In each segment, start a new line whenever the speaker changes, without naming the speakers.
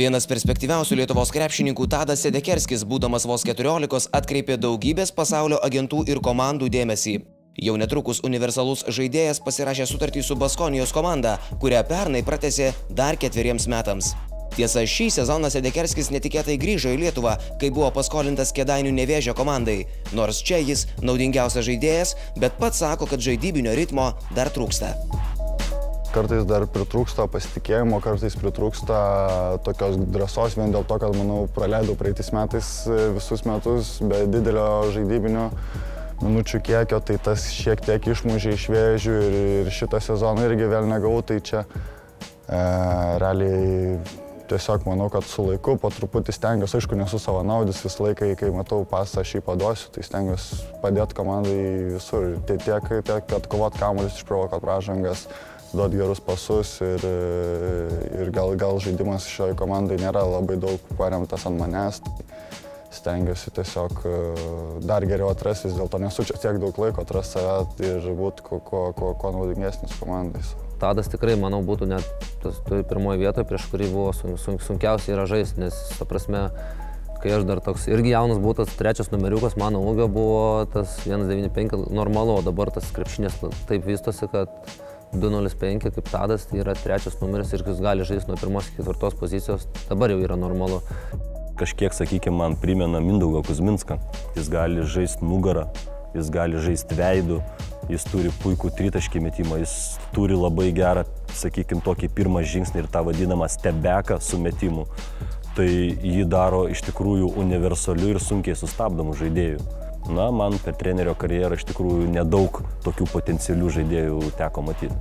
Vienas perspektyviausių Lietuvos krepšininkų Tadas Sedekerskis, būdamas vos 14, atkreipė daugybės pasaulio agentų ir komandų dėmesį. Jau netrukus universalus žaidėjas pasirašė sutartį su Baskonijos komanda, kurią pernai pratęsė dar ketveriems metams. Tiesa, šį sezoną Sedekerskis netikėtai grįžo į Lietuvą, kai buvo paskolintas Kedainių nevėžio komandai. Nors čia jis naudingiausias žaidėjas, bet pats sako, kad žaidybinio ritmo dar trūksta
kartais dar pritrūksta pasitikėjimo, kartais pritrūksta tokios drąsos vien dėl to, kad, manau, praleidau praeitais metais e, visus metus be didelio žaidybinio minučių kiekio, tai tas šiek tiek išmužė iš vėžių ir, ir šitą sezoną irgi vėl negavau, tai čia e, realiai tiesiog manau, kad su laiku po truputį stengiuosi, aišku, nesu savanaudis visą laiką, kai matau pasą, aš jį paduosiu, tai stengiuosi padėti komandai visur. Tai tiek, tiek atkovot kamuolius, išprovokuot pražangas, duoti gerus pasus ir, ir gal, gal žaidimas šioje komandai nėra labai daug paremtas ant manęs. Stengiuosi tiesiog e, dar geriau atrasti, vis dėlto nesu čia tiek daug laiko atrasti save ir būti kuo, kuo, kuo, kuo naudingesnis komandais.
Tadas tikrai, manau, būtų net tas pirmoji vieta, prieš kurį buvo sun, sun, sunkiausiai yra žaisti, nes, ta prasme, kai aš dar toks irgi jaunas buvau, tas trečias numeriukas mano ūgio buvo tas 195 normalu, o dabar tas krepšinės taip vystosi, kad 205 kaip Tadas, tai yra trečias numeris ir jis gali žaisti nuo pirmos iki ketvirtos pozicijos, dabar jau yra normalu.
Kažkiek, sakykime, man primena Mindaugą Kuzminską. Jis gali žaisti nugarą, jis gali žaisti veidų, jis turi puikų tritaškį metimą, jis turi labai gerą, sakykime, tokį pirmą žingsnį ir tą vadinamą stebeką su metimu. Tai jį daro iš tikrųjų universaliu ir sunkiai sustabdomu žaidėju. Na, man per trenerio karjerą iš tikrųjų nedaug tokių potencialių žaidėjų teko matyti.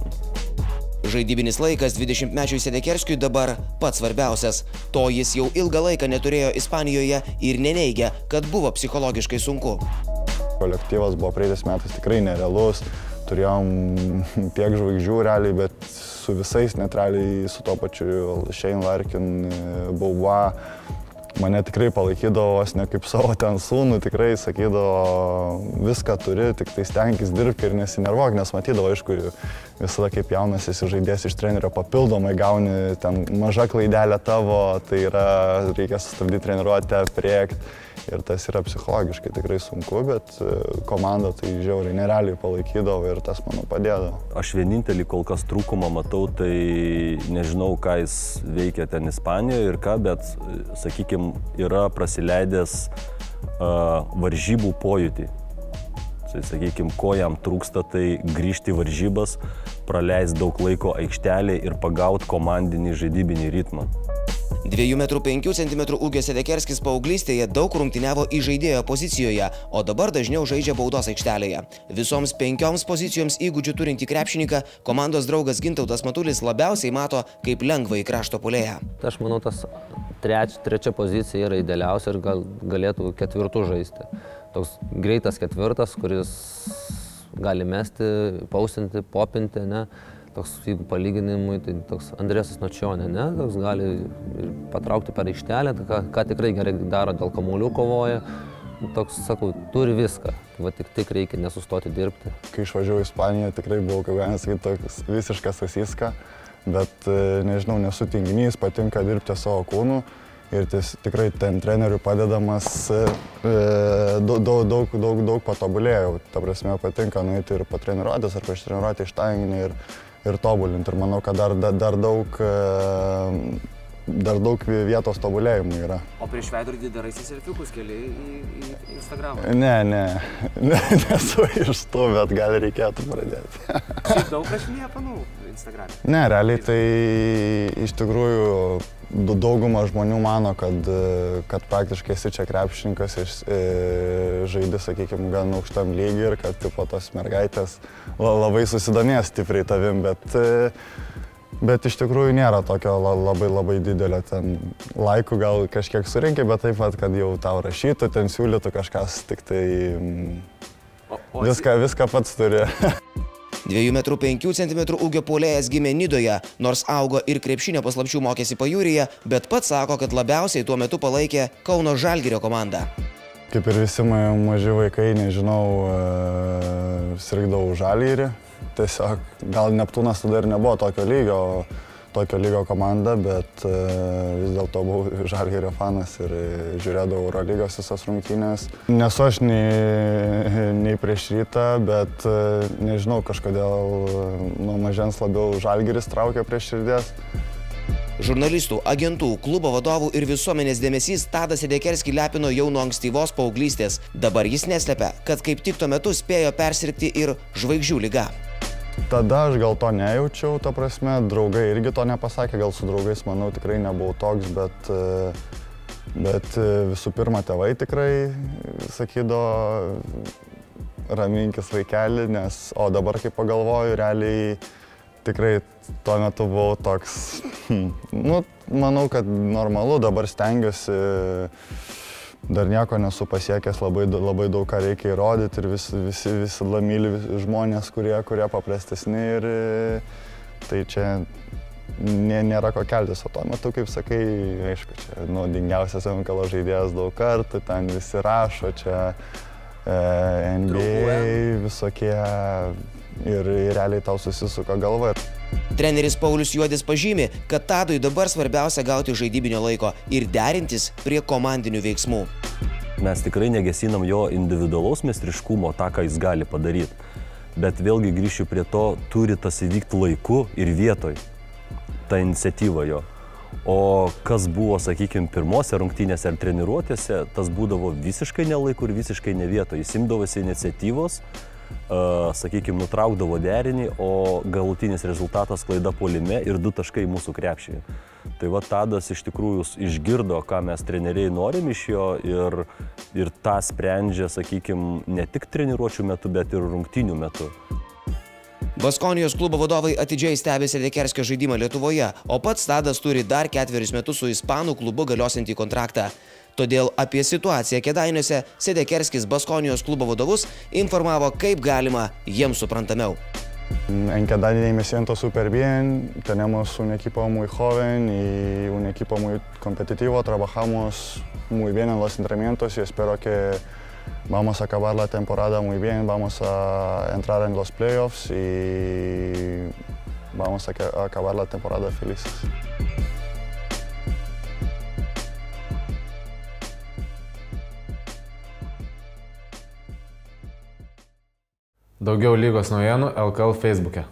Žaidybinis laikas 20-mečiui Sedekerskiui dabar pats svarbiausias. To jis jau ilgą laiką neturėjo Ispanijoje ir neneigia, kad buvo psichologiškai sunku.
Kolektyvas buvo praeitais metais tikrai nerealus, turėjom tiek žvaigždžių realiai, bet su visais netraliai, su to pačiu Shane Larkin, Bauva, mane tikrai palaikydavo vos ne kaip savo ten sūnų, tikrai sakydavo, viską turi, tik tai stenkis dirbti ir nesinervuok, nes matydavo, aišku, visada kaip jaunas esi žaidėjas iš trenerio papildomai gauni ten mažą klaidelę tavo, tai yra, reikia sustabdyti treniruotę, priekti ir tas yra psichologiškai tikrai sunku, bet e, komanda tai žiauriai nerealiai palaikydavo ir tas manau padėdavo.
Aš vienintelį kol kas trūkumą matau, tai nežinau, ką jis veikia ten Ispanijoje ir ką, bet, sakykime, yra prasileidęs uh, varžybų pojūtį. Tai sakykime, ko jam trūksta, tai grįžti varžybas, praleisti daug laiko aikštelėje ir pagauti komandinį žaidybinį ritmą.
2,5 cm ūgio Sedekerskis paauglystėje daug rungtyniavo į žaidėjo pozicijoje, o dabar dažniau žaidžia baudos aikštelėje. Visoms penkioms pozicijoms įgūdžių turinti krepšininką komandos draugas Gintautas Matulis labiausiai mato kaip lengvai krašto polėje.
Aš manau, tas treč, trečia pozicija yra idealiausia ir gal, galėtų ketvirtų žaisti. Toks greitas ketvirtas, kuris gali mesti, pausinti, popinti, ne? Toks, jeigu palyginimui, tai toks Andrėsas Nočionė, ne, toks gali patraukti per aikštelę, tai ką, ką tikrai gerai daro, dėl kamuolių kovoja. Toks, sakau, turi viską, va tik tik reikia nesustoti dirbti.
Kai išvažiavau į Ispaniją, tikrai buvau, kaip galima sakyti, toks visiškas asiska, bet e, nežinau, nesu tinginys, patinka dirbti savo kūnu ir tis, tikrai ten trenerių padedamas e, daug, daug, daug, daug, daug patobulėjau. Ta prasme, patinka nueiti ir po treniruotės ar prieš treniruotę ištanginį ir ir tobulinti. Ir manau, kad dar, dar, dar daug e, dar daug vietos tobulėjimų yra.
O prieš veidrodį darai selfiukus keli į, į Instagramą?
Ne, ne, ne nesu iš to, bet gal reikėtų pradėti.
Šiaip daug rašinėja panų Instagram'e?
Ne, realiai tai iš tikrųjų dauguma žmonių mano, kad, kad praktiškai esi čia krepšininkas ir e, žaidži, sakykime, gan aukštam lygiui ir kad tipo tos mergaitės labai susidomės stipriai tavim, bet, e, bet iš tikrųjų nėra tokio labai labai didelio ten laikų, gal kažkiek surinkė, bet taip pat, kad jau tau rašytų, ten siūlytų kažkas, tik tai mm, viską, viską pats turi.
2,5 m ūgio puolėjas gimė Nidoje, nors augo ir krepšinio paslapčių mokėsi pajūryje, bet pats sako, kad labiausiai tuo metu palaikė Kauno Žalgirio komandą.
Kaip ir visi maži vaikai, nežinau, e, sirgdavau žalgyrį. Tiesiog gal Neptūnas tada ir nebuvo tokio lygio, tokio lygio komanda, bet e, vis dėlto buvau Žalgirio fanas ir žiūrėdavau Eurolygos visas rungtynės. Nesu aš nei, nei prieš rytą, bet e, nežinau, kažkodėl nuo mažens labiau Žalgiris traukia prieš širdies.
Žurnalistų, agentų, klubo vadovų ir visuomenės dėmesys Tadas Edekerski lepino jau nuo ankstyvos paauglystės. Dabar jis neslepia, kad kaip tik tuo metu spėjo persirgti ir žvaigždžių lyga.
Tada aš gal to nejaučiau, ta prasme, draugai irgi to nepasakė, gal su draugais, manau, tikrai nebuvau toks, bet, bet visų pirma, tėvai tikrai sakydavo, raminkis vaikelį, nes, o dabar, kai pagalvoju, realiai tikrai tuo metu buvau toks, nu, manau, kad normalu, dabar stengiuosi dar nieko nesu pasiekęs, labai, labai daug ką reikia įrodyti ir vis, visi visada myli žmonės, kurie, kurie paprastesni ir tai čia nė, nėra ko keltis, o tuo metu, kaip sakai, aišku, čia naudingiausias MKL žaidėjas daug kartų, ten visi rašo, čia e, NBA visokie ir realiai tau susisuka galva.
Treneris Paulius Juodis pažymi, kad Tadui dabar svarbiausia gauti žaidybinio laiko ir derintis prie komandinių veiksmų.
Mes tikrai negesinam jo individualaus mestriškumo, tą, ką jis gali padaryti. Bet vėlgi grįšiu prie to, turi tas įvykti laiku ir vietoj. Ta iniciatyva jo. O kas buvo, sakykime, pirmose rungtynėse ar treniruotėse, tas būdavo visiškai nelaiku ir visiškai ne vietoje. Jis imdavosi iniciatyvos, sakykime, nutraukdavo derinį, o galutinis rezultatas klaida polime ir du taškai mūsų krepšiai. Tai va Tadas iš tikrųjų išgirdo, ką mes treneriai norim iš jo ir, ir tą sprendžia, sakykime, ne tik treniruočių metu, bet ir rungtinių metu.
Baskonijos klubo vadovai atidžiai stebi Sedekerskio žaidimą Lietuvoje, o pats Tadas turi dar ketverius metus su Ispanų klubu galiosiantį kontraktą. Todėl apie situaciją Kedainiuose Sedekerskis Baskonijos klubo vadovus informavo kaip galima jiems suprantamiau.
En Cadani me siento súper bien, tenemos un equipo muy joven y un equipo muy competitivo, trabajamos muy bien en los entrenamientos y espero que vamos a acabar la temporada muy bien, vamos a entrar en los playoffs y vamos a acabar la temporada felices.
Daugiau lygos naujienų LKL feisbuke.